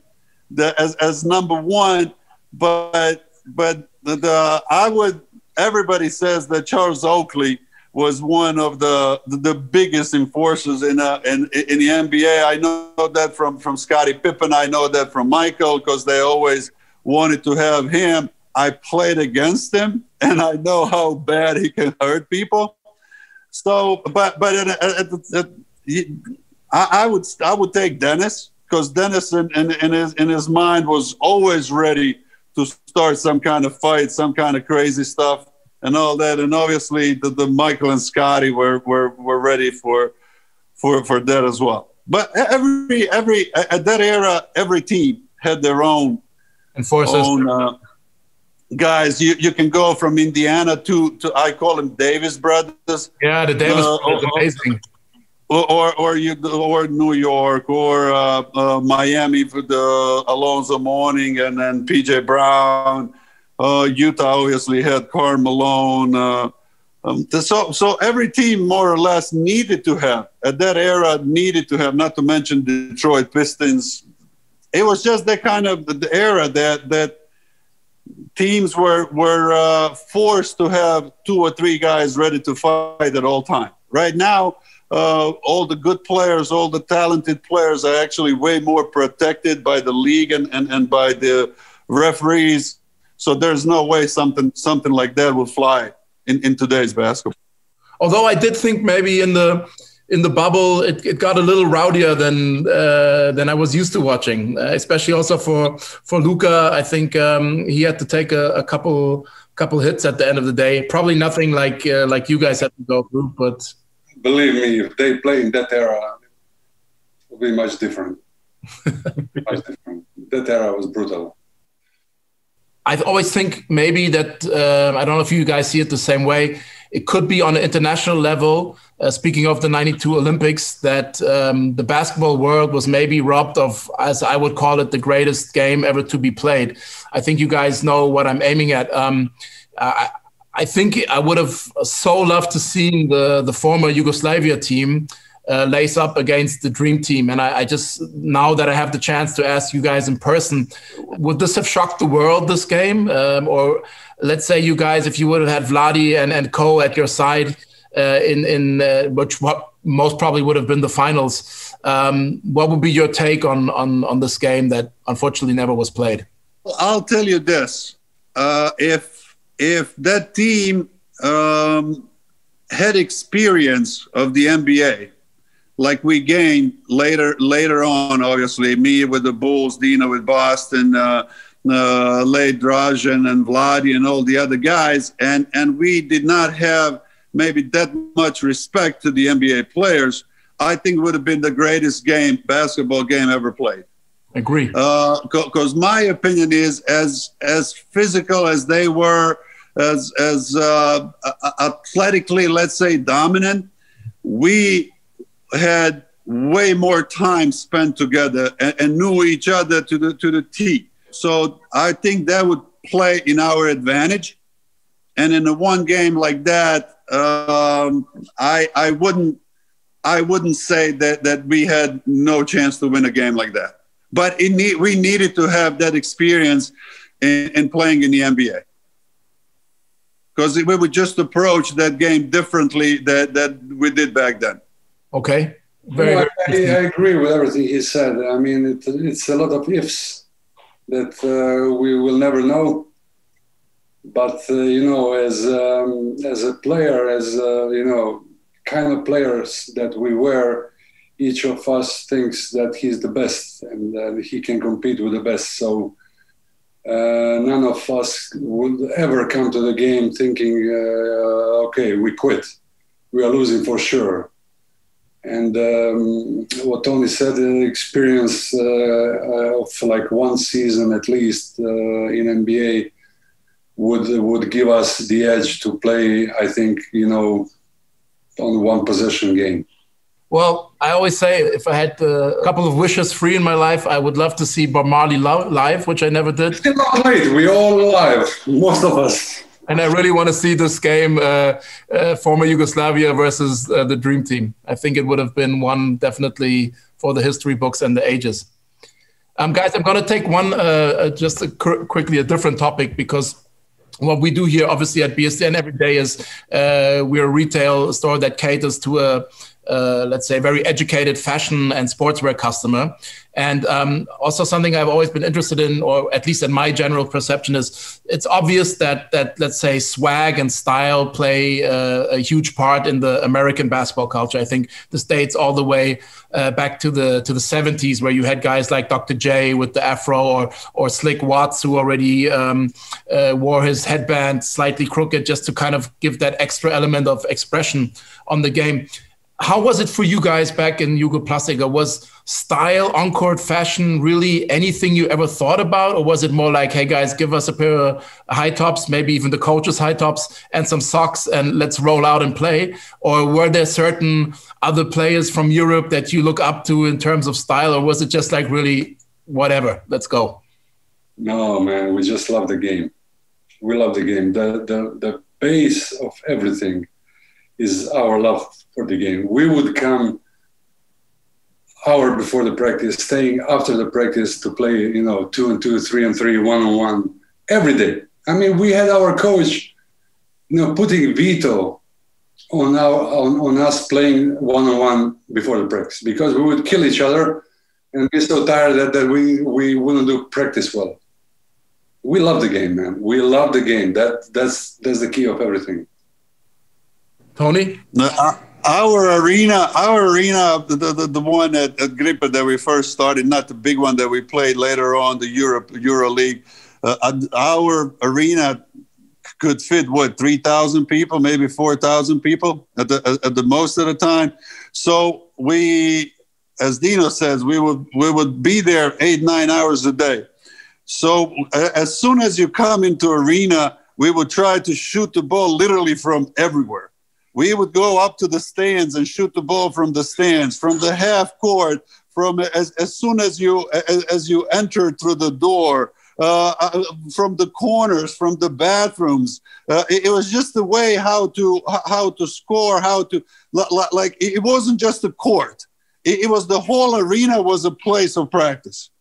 the, as, as number one, but but the, the, I would everybody says that Charles Oakley was one of the the, biggest enforcers in, uh, in in the NBA. I know that from from Scottie Pippen. I know that from Michael because they always wanted to have him. I played against him, and I know how bad he can hurt people. So, but but it, it, he, I, I, would I would take Dennis because Dennis in, in, in, his in his mind was always ready to start some kind of fight, some kind of crazy stuff, and all that. And obviously, the, the Michael and Scottie were, were were ready for for for that as well. But every every at that era, every team had their own enforcers. Own, uh, guys, you, you can go from Indiana to, to I call them Davis brothers. Yeah, the Davis uh, brothers, amazing. Or, or, you or New York or uh, uh, Miami for the Alonzo Mourning and then PJ Brown. Uh, Utah obviously had Karl Malone. Uh, um, so so every team more or less needed to have at that era needed to have. Not to mention Detroit Pistons. It was just that kind of the era that that teams were were uh, forced to have two or three guys ready to fight at all time. Right now, uh, all the good players, all the talented players are actually way more protected by the league and, and, and by the referees. So there's no way something something like that will fly in, in today's basketball. Although I did think maybe in the in the bubble, it, it got a little rowdier than uh, than I was used to watching. Uh, especially also for for Luka, I think um, he had to take a, a, couple couple hits at the end of the day. Probably nothing like uh, like you guys had to go through, but believe me, if they play in that era, it will be much different. much different. That era was brutal. I always think maybe that uh, I don't know if you guys see it the same way. It could be on an international level uh, speaking of the 92 Olympics, that um, the basketball world was maybe robbed of, as I would call it, the greatest game ever to be played. I think you guys know what I'm aiming at. Um, I, I, think I would have so loved to see the, the former Yugoslavia team uh, lace up against the dream team. And I, I, just, now that I have the chance to ask you guys in person, would this have shocked the world, this game? Um, or let's say you guys, if you would have had Vlade and, and Co at your side, uh, in in uh, which what most probably would have been the finals. Um, what would be your take on on on this game that unfortunately never was played? I'll tell you this: uh, if if that team um, had experience of the NBA, like we gained later later on, obviously me with the Bulls, Dino with Boston. Uh, uh, Dražen and Vlade and all the other guys, and and we did not have maybe that much respect to the NBA players, I think would have been the greatest game, basketball game ever played. Agree. Because uh, my opinion is, as as physical as they were, as as uh, athletically, let's say, dominant, we had way more time spent together and, and knew each other to the to the T. So I think that would play in our advantage. And in a one game like that, um, I I wouldn't I wouldn't say that that we had no chance to win a game like that. But need, we needed to have that experience in, in playing in the NBA because we would just approach that game differently that that we did back then. Okay. Very, I, I, agree with everything he said. I mean, it, it's a lot of ifs that uh, we will never know but uh, you know as um, as a player as uh, you know kind of players that we were each of us thinks that he's the best and uh, he can compete with the best so uh, none of us would ever come to the game thinking uh, okay we quit we are losing for sure and um, what Toni said, the experience uh, of like one season at least in NBA would would give us the edge to play. I think you know on one possession game. Well, I always say if I had a couple of wishes free in my life, I would love to see Bob Marley live, which I never did. Still not late. We all alive, most of us. And I really want to see this game, uh, uh, former Yugoslavia versus uh, the Dream Team. I think it would have been one definitely for the history books and the ages. Um, guys, I'm going to take one, uh, uh, just a quickly a different topic because what we do here, obviously at BSTN every day, is uh, we're a retail store that caters to a uh, let's say very educated fashion and sportswear customer And um, also something I've always been interested in, or at least in my general perception, is it's obvious that that let's say swag and style play uh, a huge part in the American basketball culture. I think this dates all the way uh, back to the to the 70s, where you had guys like Dr. J with the afro, or or Slick Watts, who already um, uh, wore his headband slightly crooked, just to kind of give that extra element of expression on the game. How was it for you guys back in Jugoplastika? Was style, on-court fashion really anything you ever thought about? Or was it more like, hey guys, give us a pair of high tops, maybe even the coach's high tops and some socks and let's roll out and play? Or were there certain other players from Europe that you look up to in terms of style? Or was it just like really whatever, let's go? No, man, we just love the game. We love the game. The, the, the base of everything is our love for the game. We would come hour before the practice, staying after the practice to play, you know, two and two, three and three, one on one every day. I mean, we had our coach, you know, putting veto on our on, on us playing one on one before the practice because we would kill each other and be so tired that, that we we wouldn't do practice well. We love the game, man. We love the game. That that's that's the key of everything. Toni? No, uh, our arena, our arena, the, the, the one at, at Gripa that we first started, not the big one that we played later on, the Europe Euro League. Uh, our arena could fit what 3,000 people, maybe 4,000 people at the at the most of the time. So we, as Dino says, we would we would be there eight nine hours a day. So as soon as you come into arena, we would try to shoot the ball literally from everywhere we would go up to the stands and shoot the ball from the stands, from the half court, from as, as soon as you as, as you enter through the door, uh, uh, from the corners, from the bathrooms. Uh, it, it, was just the way how to how to score, how to like. It wasn't just a court; it, it was the whole arena was a place of practice.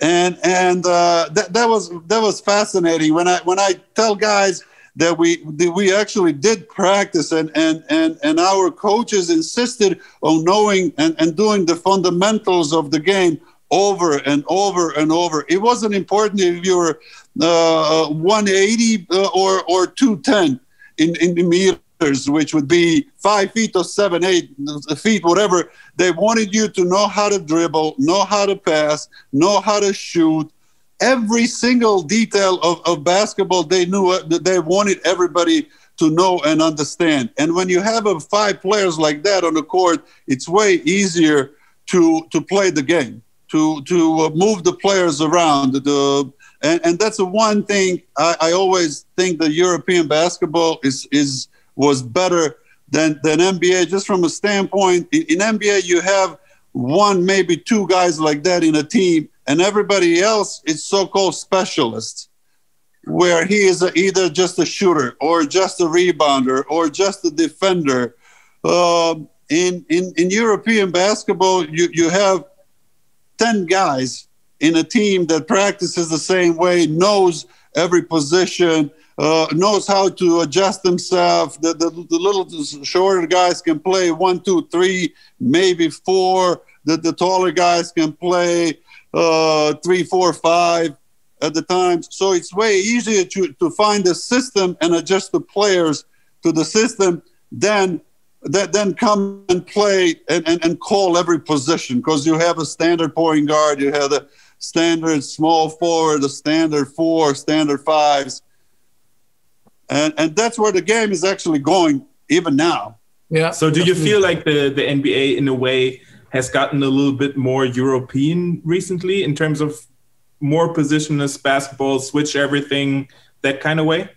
And and uh, that that was that was fascinating. When I when I tell guys that we that we actually did practice and and and and our coaches insisted on knowing and, and doing the fundamentals of the game over and over and over. It wasn't important if you were uh, 180 uh, or or 210 in in the meters, which would be five feet or seven, eight feet, whatever. They wanted you to know how to dribble, know how to pass, know how to shoot, every single detail of, of basketball they knew that they wanted everybody to know and understand. And when you have a five players like that on the court it's way easier to to play the game to to uh, move the players around. The and, and that's the one thing I, I always think the European basketball is is was better than than NBA just from a standpoint in, in NBA you have one maybe two guys like that in a team and everybody else is so-called specialists where he is a, either just a shooter or just a rebounder or just a defender. Um, in, in, in european basketball you, you have 10 guys in a team that practices the same way knows every position uh, knows how to adjust himself the, the, the little shorter guys can play one two three maybe four. The, the taller guys can play uh, three, four, five at the time. So it's way easier to, to find the system and adjust the players to the system than that then come and play and, and, and call every position because you have a standard point guard, you have the standard small forward, the standard four, standard fives. And and that's where the game is actually going even now. Yeah. So do you feel like the, the NBA in a way has gotten a little bit more European recently in terms of more positionless basketball, switch everything, that kind of way?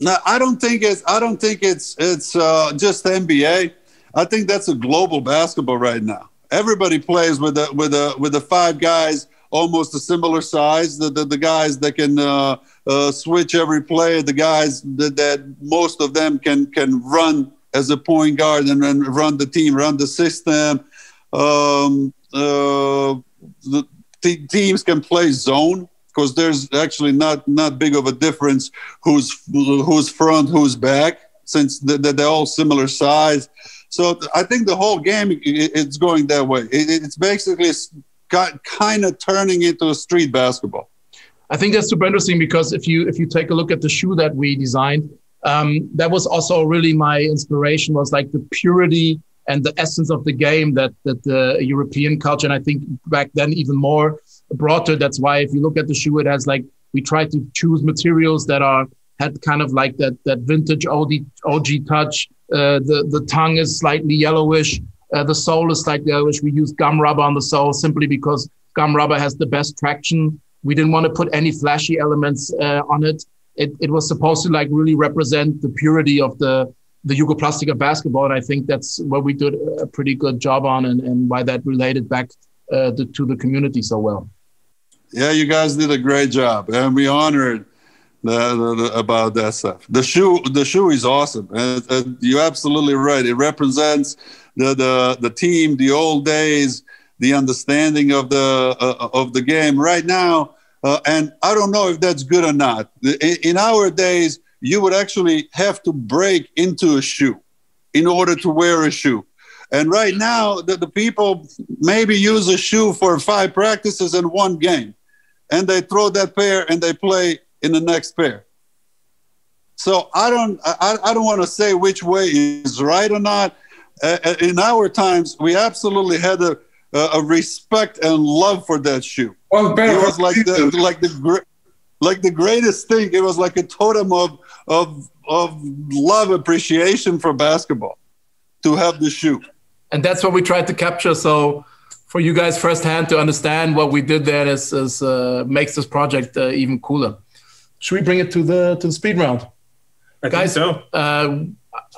No, I don't think it's. I don't think it's. It's uh, just NBA. I think that's a global basketball right now. Everybody plays with the with the with the five guys almost a similar size. The the, the guys that can uh, uh, switch every play. The guys that, that most of them can can run as a point guard and, and run the team, run the system um, uh, the teams can play zone because there's actually not not big of a difference who's who's front, who's back, since they're all similar size. So I think the whole game it's going that way. It's basically got kind of turning into a street basketball. I think that's super interesting because if you if you take a look at the shoe that we designed, um, that was also really my inspiration was like the purity and the essence of the game that that the European culture and I think back then even more brought to. That's why if you look at the shoe, it has like we tried to choose materials that are had kind of like that that vintage OG, OG touch. Uh, the the tongue is slightly yellowish. Uh, the sole is slightly yellowish. We use gum rubber on the sole simply because gum rubber has the best traction. We didn't want to put any flashy elements uh, on it. it. It was supposed to like really represent the purity of the the Jugoplastika basketball, and I think that's what we did a pretty good job on, and, and why that related back uh, to, to the community so well. Yeah, you guys did a great job, and we honored the, the, the, about that stuff. The shoe, the shoe is awesome, you're absolutely right. It represents the the the team, the old days, the understanding of the uh, of the game. Right now, uh, and I don't know if that's good or not. In, in our days, you would actually have to break into a shoe in order to wear a shoe. And right now, the, the people maybe use a shoe for five practices and one game, and they throw that pair and they play in the next pair. So I don't I, I don't want to say which way is right or not. Uh, in our times, we absolutely had a, a respect and love for that shoe. Well, it was like the like the like the greatest thing. It was like a totem of of of love appreciation for basketball to have the shoe. And that's what we tried to capture. So for you guys firsthand to understand what we did there is, is uh, makes this project uh, even cooler. Should we bring it to the to the speed round? I Guys, so. Uh,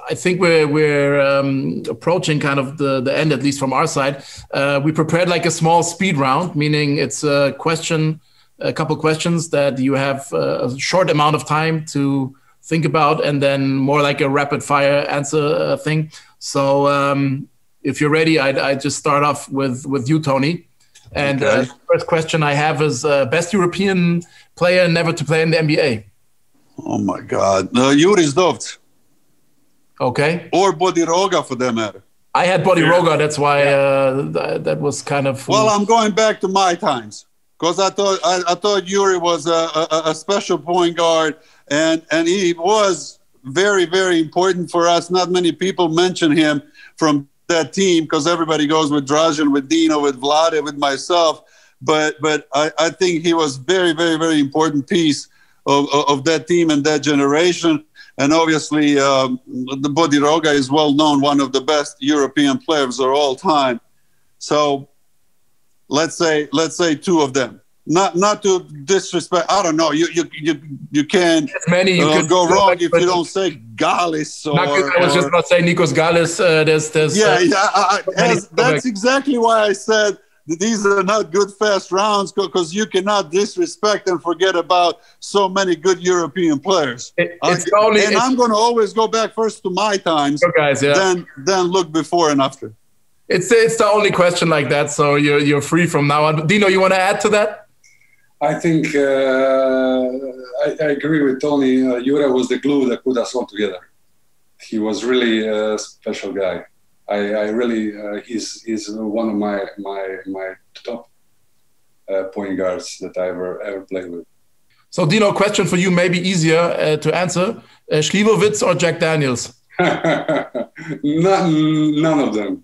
I think we're we're um, approaching kind of the the end, at least from our side. Uh, we prepared like a small speed round, meaning it's a question, a couple questions that you have uh, a short amount of time to think about, and then more like a rapid fire answer uh, thing. So um, if you're ready, I'd, I'd, just start off with with you, Toni. And uh, okay. first question I have is uh, best European player never to play in the NBA? Oh my God, uh, Jure Zdovc. Okay. Or Bodiroga for that matter. I had Bodiroga. That's why uh, th- that was kind of. Well, I'm going back to my times because I thought I, I, thought Jure was a, a, a, special point guard, and and he was very very important for us. Not many people mention him from that team because everybody goes with Dražen, with Dino, with Vlade, with myself but but I, I think he was very very very important piece of, of that team and that generation. And obviously, um, the Bodiroga is well known, one of the best European players of all time. So let's say let's say two of them. Not not to disrespect. I don't know. You you you you can many you uh, go wrong if you don't say Galis or. I was just about to say Nikos Galis. Uh, there's there's. Yeah, uh, yeah. I, I, that's exactly why I said these are not good fast rounds because you cannot disrespect and forget about so many good European players. It, it's only, and I'm going to always go back first to my times, guys, yeah. then then look before and after. It's it's the only question like that, so you're you're free from now on. Dino, you want to add to that? I think uh, I, I, agree with Toni. Uh, Jure was the glue that put us all together. He was really a special guy. I, I really uh, he's he's one of my my my top uh, point guards that I ever ever played with. So Dino, question for you, maybe easier uh, to answer: uh, or Jack Daniels? none, none of them.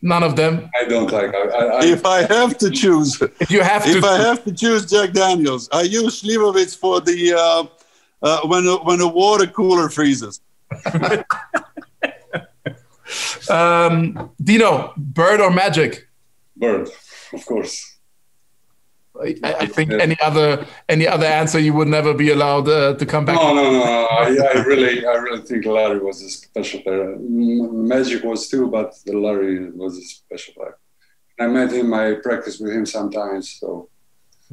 None of them. I don't like. I, I, if I have to choose, if you have to, if I have to choose Jack Daniels, I use Slivovitz for the uh, uh, when when a water cooler freezes. Um, Dino, bird or magic? Bird, of course. I, I think any other any other answer you would never be allowed uh, to come back. No, no, no. I, I, really, I really think Larry was a special player. Magic was too, but Larry was a special player. I met him. I practiced with him sometimes. So,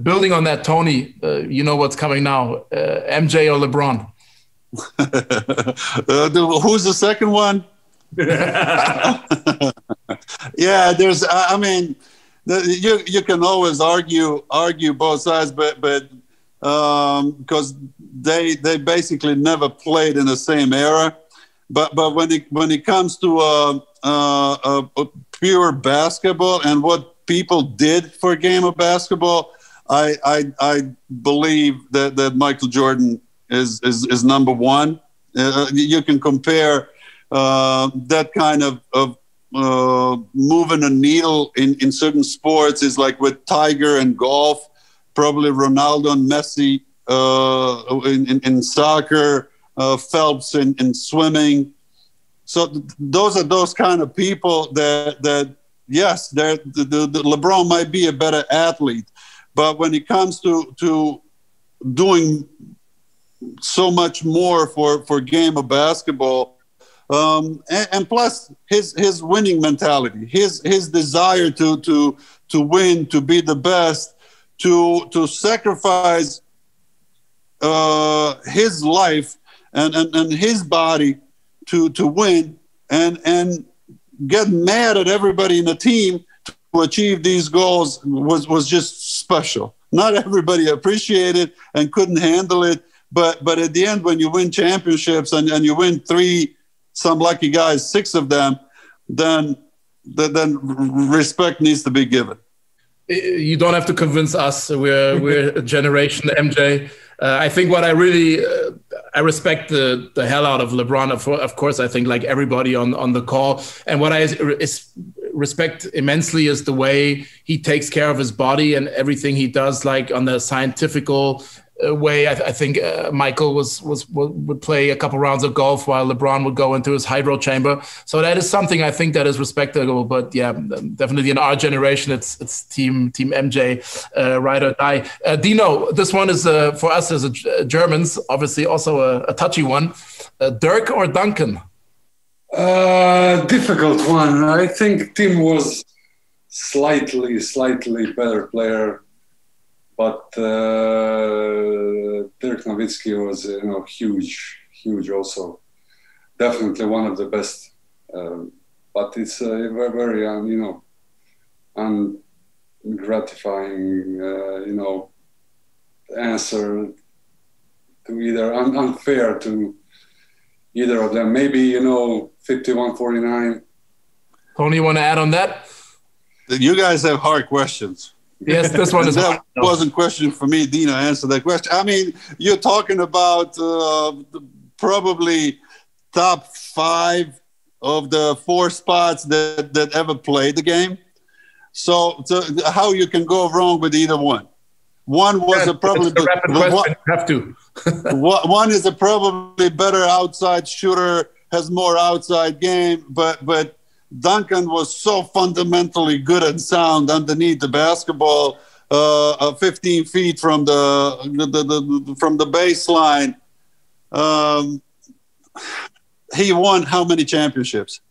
building on that, Toni, uh, you know what's coming now: uh, MJ or LeBron. uh, who's the second one? yeah, there's. I mean, you you can always argue argue both sides, but but because um, they they basically never played in the same era. But but when it when it comes to uh, uh, uh, pure basketball and what people did for a game of basketball, I I, I believe that, that Michael Jordan is is, is number one. Uh, you can compare that kind of, of uh, moving a needle in, in certain sports is like with Tiger and golf, probably Ronaldo and Messi uh, in, in, in, soccer, uh, Phelps in, in swimming. So th- those are those kind of people that that yes, the, the, the LeBron might be a better athlete, but when it comes to to doing so much more for for game of basketball um, and, and, plus his his winning mentality, his his desire to to to win, to be the best, to to sacrifice uh, his life and, and, and his body to to win, and and get mad at everybody in the team to achieve these goals was was just special. Not everybody appreciated and couldn't handle it, but but at the end, when you win championships and, and you win three some lucky guys, six of them, then then respect needs to be given. You don't have to convince us. We're we're a generation MJ. Uh, I think what I really uh, I respect the the hell out of LeBron. Of, of course, I think like everybody on on the call. And what I is respect immensely is the way he takes care of his body and everything he does, like on the scientifical way. I, I think uh, Michael was, was would play a couple rounds of golf while LeBron would go into his hydro chamber. So that is something I think that is respectable. But yeah, definitely in our generation, it's it's team team MJ, uh, ride or die. Uh, Dino, this one is uh, for us as a, Germans, obviously also a, a touchy one. Uh, Dirk or Duncan? Uh, difficult one. I think Tim was slightly slightly better player but uh, Dirk Nowitzki was you know huge, huge also, definitely one of the best. Um, but it's a very, very um, you know, ungratifying uh, you know answer to either un- unfair to either of them. Maybe you know 51-49. Toni, you want to add on that? You guys have hard questions. Yes, this one is. that wasn't question for me. Dino answer that question. I mean, you're talking about uh, probably top five of the four spots that, that ever played the game. So, so how you can go wrong with either one? One was yeah, a probably one, have to. one is a probably better outside shooter, has more outside game, but but Duncan was so fundamentally good and sound underneath the basketball, uh, uh 15 feet from the, the, the, the from the baseline. Um, he won how many championships?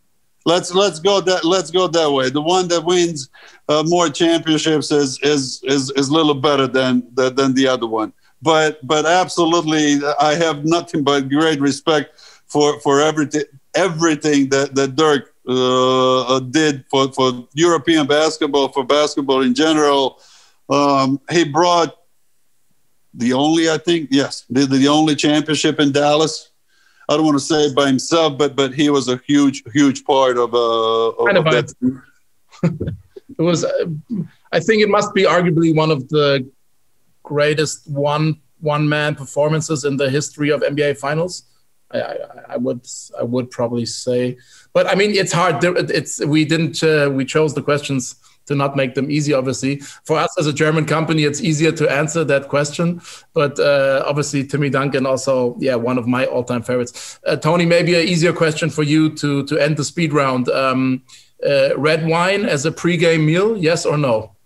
Let's let's go that let's go that way. The one that wins uh, more championships is is is is a little better than than the other one. But but absolutely, I have nothing but great respect for for everything everything that that Dirk uh, uh, did for, for European basketball, for basketball in general. Um, he brought the only, I think, yes, the, the only championship in Dallas. I don't want to say by himself, but but he was a huge, huge part of, uh, of, kind of that. it was, uh, I think, it must be arguably one of the greatest one one man performances in the history of NBA Finals. I, I, I would I would probably say but I mean, it's hard. It's we didn't uh, we chose the questions to not make them easy. Obviously, for us as a German company, it's easier to answer that question. But uh, obviously, Timmy Duncan also, yeah, one of my all-time favorites. Uh, Toni, maybe an easier question for you to to end the speed round. Um, uh, red wine as a pre-game meal, yes or no?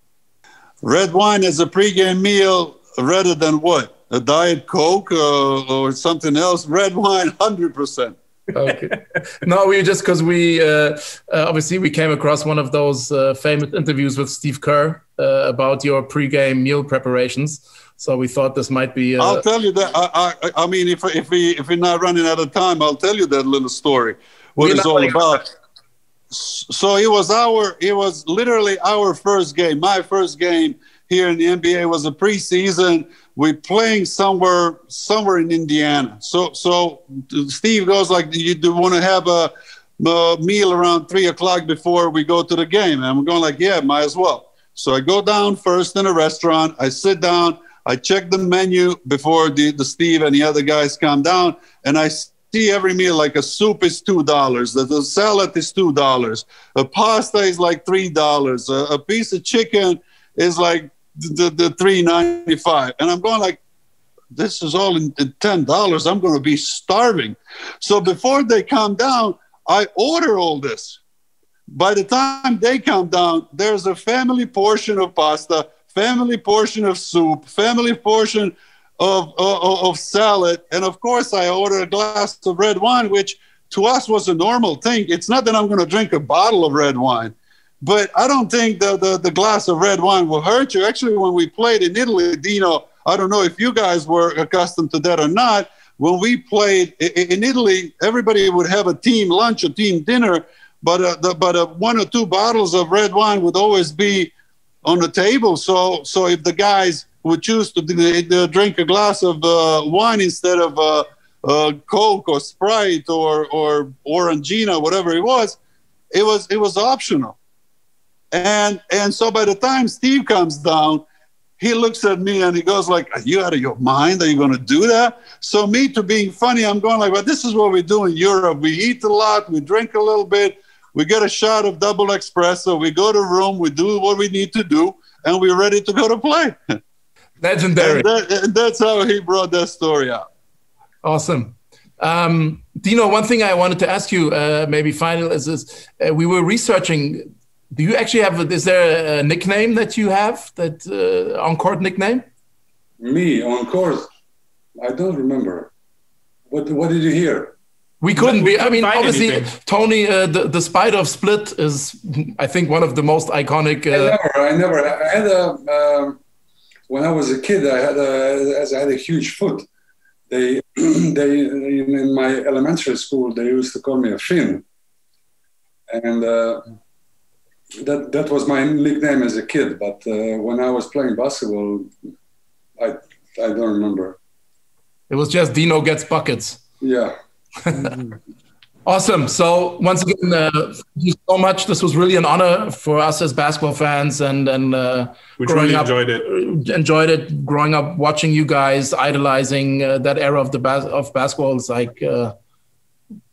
Red wine as a pre-game meal, rather than what? A diet coke uh, or something else? Red wine, hundred percent okay. No, we just because we uh, uh, obviously we came across one of those uh, famous interviews with Steve Kerr uh, about your pre-game meal preparations. So we thought this might be. Uh, I'll tell you that. I, I, I, mean, if if we if we're not running out of time, I'll tell you that little story. What it's all about. So it was our. It was literally our first game. My first game here in the NBA was a preseason we're playing somewhere somewhere in Indiana. So so Steve goes like, you do want to have a, a, meal around three o'clock before we go to the game? And I'm going like, yeah, might as well. So I go down first in a restaurant. I sit down. I check the menu before the, the Steve and the other guys come down, and I see every meal like a soup is two dollars, the, the salad is two dollars, a pasta is like three dollars, a, a, piece of chicken is like the, the three ninety five, and I'm going like, this is all in, in ten dollars. I'm going to be starving. So before they come down, I order all this. By the time they come down, there's a family portion of pasta, family portion of soup, family portion of, of, of salad. And of course, I order a glass of red wine, which to us was a normal thing. It's not that I'm going to drink a bottle of red wine, but I don't think the, the, the glass of red wine will hurt you. Actually, when we played in Italy, Dino, I don't know if you guys were accustomed to that or not. When we played in Italy, everybody would have a team lunch, a team dinner, but uh, the, but uh, one or two bottles of red wine would always be on the table. So so if the guys would choose to drink a glass of uh, wine instead of uh, Coke or Sprite or or Orangina, whatever it was, it was it was optional. And and so by the time Steve comes down, he looks at me and he goes like, "Are you out of your mind? Are you going to do that?" So me to being funny, I'm going like, "Well, this is what we do in Europe. We eat a lot, we drink a little bit, we get a shot of double espresso, we go to room, we do what we need to do, and we're ready to go to play." Legendary. And, that, and that's how he brought that story out. Awesome. Um, Dino, one thing I wanted to ask you, uh, maybe final, is this: uh, we were researching. Do you actually have? Is there a nickname that you have that uh, on court nickname? Me on court, I don't remember. What What did you hear? We couldn't we be. I mean, obviously, anything. Toni, uh, the the Spider of Split is, I think, one of the most iconic. Uh, I never, I never. I had a. Um, when I was a kid, I had a, as I had a huge foot. They, they in my elementary school, they used to call me a Finn, and uh, that that was my nickname as a kid. But uh, when I was playing basketball, I I don't remember. It was just Dino gets buckets. Yeah. Awesome. So once again, uh, thank you so much. This was really an honor for us as basketball fans, and and uh, we really enjoyed it. Uh, enjoyed it. Growing up, watching you guys, idolizing uh, that era of the bas- of basketball is like uh,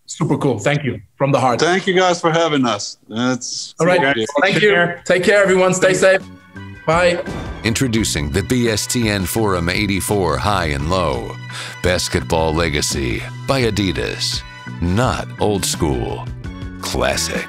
super cool. Thank you from the heart. Thank you guys for having us. That's all right. Thank you. Care. Take care, everyone. Stay safe. Bye. Introducing the BSTN Forum 84 High and Low Basketball Legacy by Adidas. Not old school, classic.